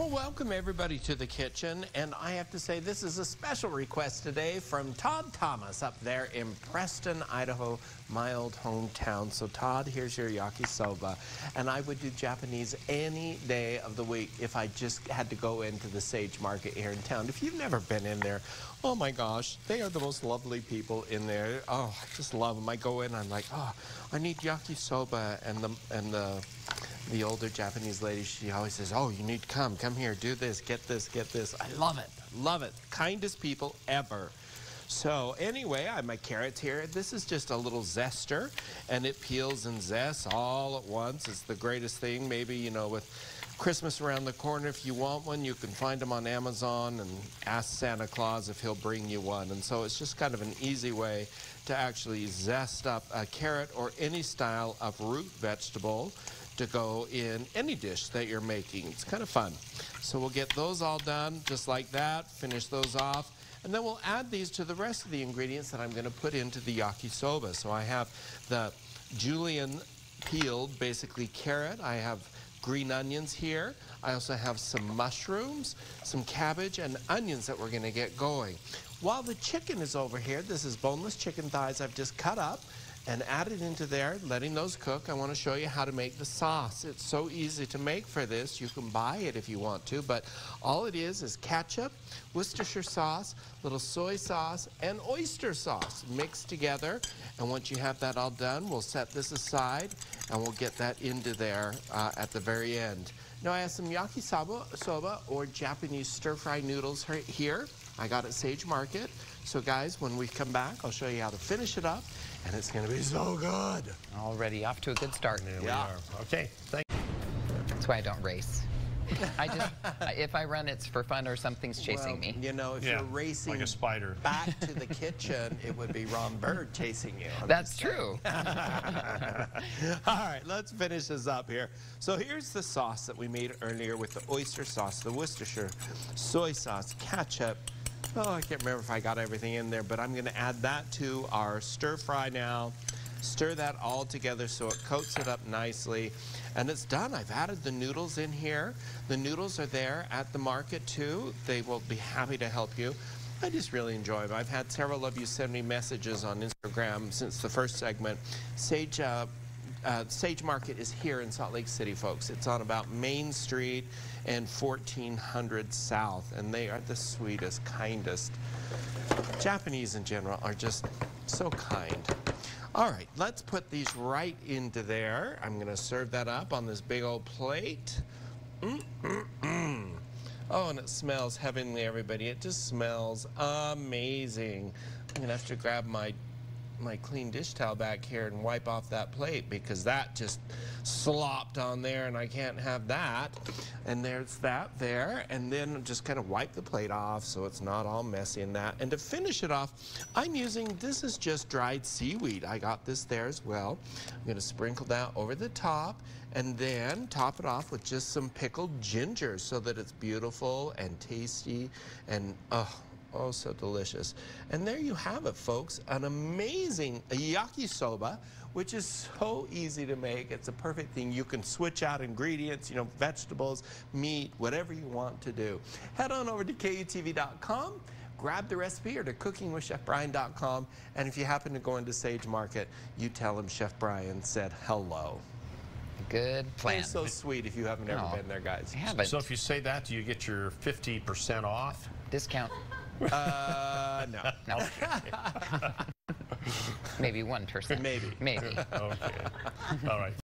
Well, welcome everybody to the kitchen, and I have to say this is a special request today from Todd Thomas up there in Preston, Idaho, my old hometown. So Todd, here's your yakisoba, and I would do Japanese any day of the week if I just had to go into the Sage Market here in town. If you've never been in there, oh my gosh, they are the most lovely people in there. Oh, I just love them. I go in, I'm like, oh, I need yakisoba, and the and the the older Japanese lady, she always says, oh, you need to come, come here, do this, get this, get this. I love it, love it. Kindest people ever. So anyway, I have my carrots here. This is just a little zester, and it peels and zests all at once. It's the greatest thing. Maybe, you know, with Christmas around the corner, if you want one, you can find them on Amazon and ask Santa Claus if he'll bring you one. And so it's just kind of an easy way to actually zest up a carrot or any style of root vegetable to go in any dish that you're making. It's kind of fun. So we'll get those all done just like that, finish those off, and then we'll add these to the rest of the ingredients that I'm going to put into the yakisoba. So I have the julienne peeled, basically carrot. I have green onions here. I also have some mushrooms, some cabbage, and onions that we're going to get going. While the chicken is over here, this is boneless chicken thighs I've just cut up and add it into there, letting those cook. I want to show you how to make the sauce. It's so easy to make for this. You can buy it if you want to, but all it is is ketchup, Worcestershire sauce, little soy sauce, and oyster sauce mixed together. And once you have that all done, we'll set this aside and we'll get that into there uh, at the very end. Now I have some yakisoba soba or Japanese stir-fry noodles right here. I got at Sage Market. So guys, when we come back, I'll show you how to finish it up, and it's gonna be so good. Already off to a good start. There yeah. we are. Okay, thank That's why I don't race. I just, if I run, it's for fun or something's chasing well, me. You know, if yeah, you're racing like a spider. back to the kitchen, it would be Ron Bird chasing you. I'm That's true. All right, let's finish this up here. So here's the sauce that we made earlier with the oyster sauce, the Worcestershire soy sauce, ketchup, Oh, I can't remember if I got everything in there, but I'm going to add that to our stir fry now. Stir that all together so it coats it up nicely. And it's done. I've added the noodles in here. The noodles are there at the market too. They will be happy to help you. I just really enjoy them. I've had several of you send me messages on Instagram since the first segment. Sage uh, uh, Sage Market is here in Salt Lake City, folks. It's on about Main Street and 1400 South, and they are the sweetest, kindest. Japanese in general are just so kind. All right, let's put these right into there. I'm going to serve that up on this big old plate. Mm -mm -mm. Oh, and it smells heavenly, everybody. It just smells amazing. I'm going to have to grab my my clean dish towel back here and wipe off that plate because that just slopped on there and I can't have that. And there's that there. And then just kind of wipe the plate off so it's not all messy in that. And to finish it off, I'm using, this is just dried seaweed. I got this there as well. I'm going to sprinkle that over the top and then top it off with just some pickled ginger so that it's beautiful and tasty and, oh, Oh, so delicious. And there you have it, folks. An amazing yakisoba, which is so easy to make. It's a perfect thing. You can switch out ingredients, you know, vegetables, meat, whatever you want to do. Head on over to KUTV.com grab the recipe or to cookingwithchefbryan.com. And if you happen to go into Sage Market, you tell them Chef Bryan said hello. Good plan. It's so sweet if you haven't ever been there, guys. I haven't. So if you say that, do you get your 50% off? Discount. Uh, no. No. Maybe one person. Maybe. Maybe. Okay. All right.